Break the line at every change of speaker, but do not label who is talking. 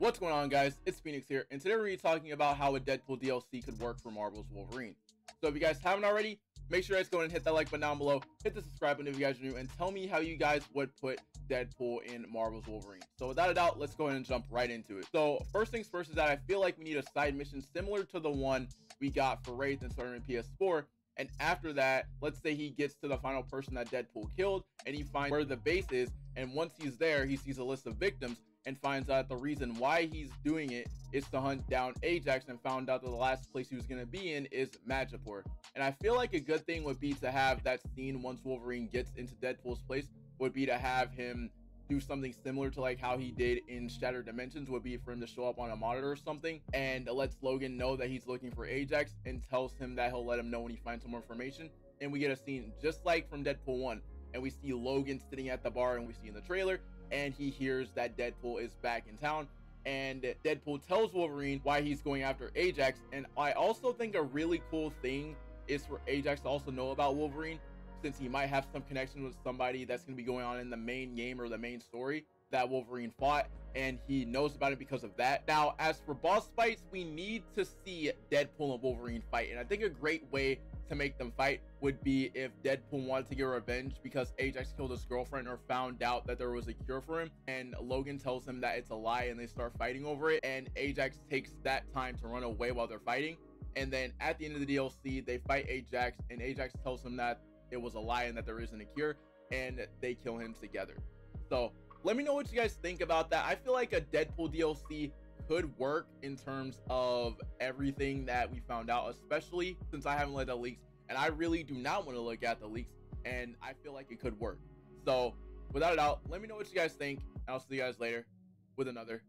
What's going on guys? It's Phoenix here and today we're going to be talking about how a Deadpool DLC could work for Marvel's Wolverine. So if you guys haven't already, make sure you guys go and hit that like button down below, hit the subscribe button if you guys are new, and tell me how you guys would put Deadpool in Marvel's Wolverine. So without a doubt, let's go ahead and jump right into it. So first things first is that I feel like we need a side mission similar to the one we got for Wraith and Spider-Man PS4, and after that, let's say he gets to the final person that Deadpool killed and he finds where the base is. And once he's there, he sees a list of victims and finds out the reason why he's doing it is to hunt down Ajax and found out that the last place he was going to be in is Madripoor. And I feel like a good thing would be to have that scene once Wolverine gets into Deadpool's place would be to have him do something similar to like how he did in Shattered Dimensions would be for him to show up on a monitor or something and lets Logan know that he's looking for Ajax and tells him that he'll let him know when he finds some more information. And we get a scene just like from Deadpool 1 and we see Logan sitting at the bar and we see in the trailer and he hears that Deadpool is back in town. And Deadpool tells Wolverine why he's going after Ajax. And I also think a really cool thing is for Ajax to also know about Wolverine since he might have some connection with somebody that's going to be going on in the main game or the main story that Wolverine fought and he knows about it because of that. Now, as for boss fights, we need to see Deadpool and Wolverine fight. And I think a great way to make them fight would be if Deadpool wanted to get revenge because Ajax killed his girlfriend or found out that there was a cure for him and Logan tells him that it's a lie and they start fighting over it and Ajax takes that time to run away while they're fighting and then at the end of the DLC they fight Ajax and Ajax tells him that it was a lie and that there isn't a cure and they kill him together. So let me know what you guys think about that. I feel like a deadpool dlc could work in terms of everything that we found out especially since i haven't looked at leaks and i really do not want to look at the leaks and i feel like it could work. So without a doubt let me know what you guys think i'll see you guys later with another